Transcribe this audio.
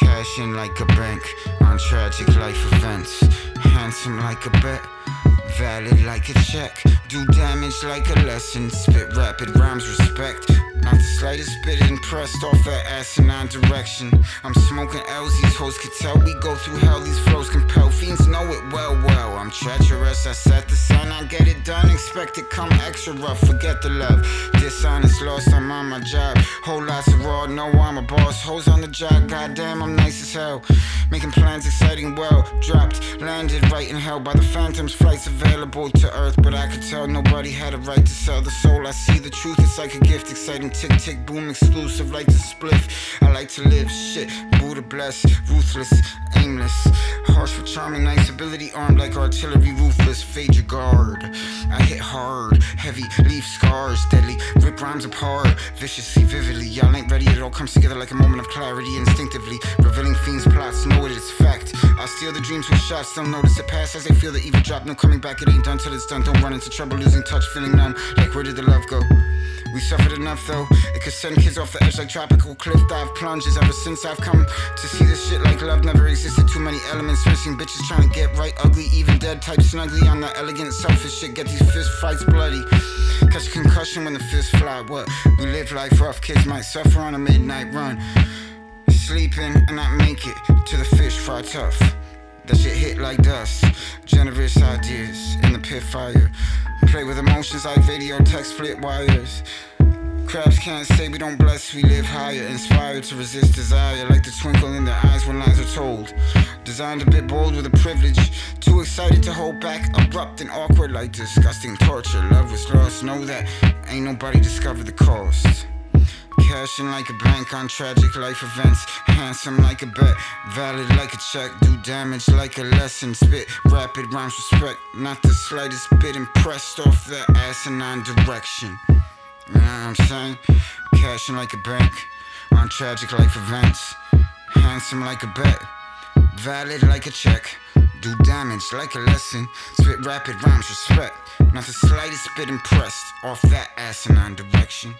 Cash in like a bank on tragic life events. Handsome like a bet, valid like a check. Do damage like a lesson. Spit rapid rhymes, respect. Not the slightest bit impressed off that asinine direction. I'm smoking L's, these hoes could tell we go through hell. These flows compel fiends know it well, well. I'm treacherous, I set the sun, I get it done. Expect it come extra rough, forget the love. Dishonest, lost, I'm on my job. Whole lots of raw, know I'm a boss. Hoes on the job, goddamn, I'm nice as hell. Making plans exciting, well. Dropped, landed right in hell by the phantoms. Flights available to earth, but I could tell nobody had a right to sell the soul. I see the truth, it's like a gift, exciting tick tick boom exclusive like the spliff. I like to live shit, Buddha bless, ruthless, aimless, harsh with charming, nice ability, armed like artillery, ruthless. Fade your guard. I hit hard, heavy, leave scars, deadly, rip rhymes apart, viciously, vividly. Y'all ain't ready, it all comes together like a moment of clarity, instinctively. Revealing fiends' plots, know it is fact. I'll steal the dreams with shots, they'll notice it pass as they feel the evil drop. No coming back, it ain't done till it's done. Don't run into trouble, losing touch, feeling numb. Like where did the love go? We suffered enough though, it could send kids off the edge like tropical cliff dive plunges. Ever since I've come to see this shit like love never existed. Too many elements missing, bitches trying to get right, ugly, even dead type snugly on the elegant, selfish shit. Get these fist fights bloody. Catch concussion when the fists fly. What? We live life rough, kids might suffer on a midnight run. Sleeping and not make it to the fish fry tough. That shit hit like dust. Generous ideas in the pit fire. Play with emotions like video text flip wires. Crabs can't say we don't bless, we live higher. Inspired to resist desire, like the twinkle in their eyes when lies are told. Designed a bit bold with a privilege. Too excited to hold back, abrupt and awkward like disgusting torture. Love was lost, know that ain't nobody discovered the cost. Cashing like a bank on tragic life events. Handsome like a bet, valid like a check. Do damage like a lesson. Spit rapid rhymes, respect. Not the slightest bit impressed off that asinine direction. You know what I'm saying? Cashing like a bank on tragic life events. Handsome like a bet, valid like a check. Do damage like a lesson. Spit rapid rhymes, respect. Not the slightest bit impressed off that asinine direction.